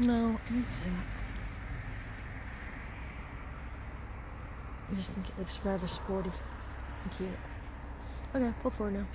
No, I didn't say that. I just think it looks rather sporty and cute. Okay, pull forward now.